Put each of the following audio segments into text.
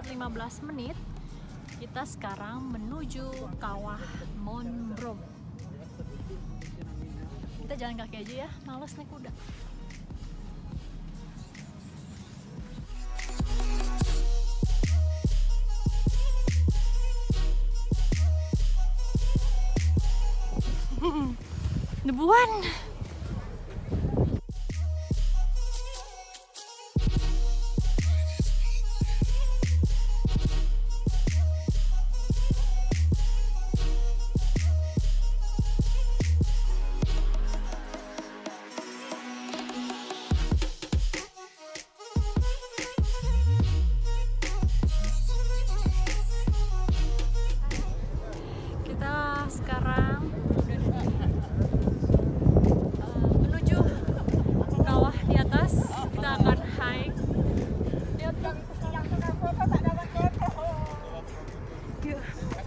15 menit kita sekarang menuju kawah Monbrom kita jalan kaki aja ya males naik kuda. Debuan you.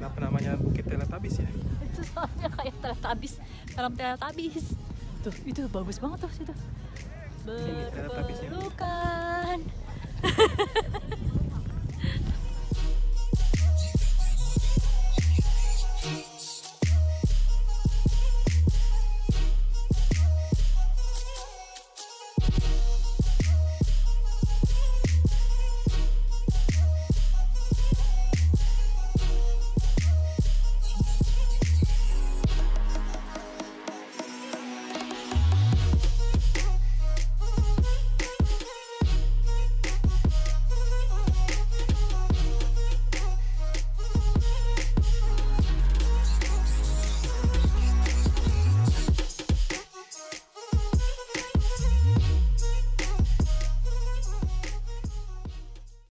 Kenapa namanya Bukit Teletabis ya? itu soalnya kayak Teletabis dalam Teletabis tuh itu bagus banget tuh situ. Berpelukan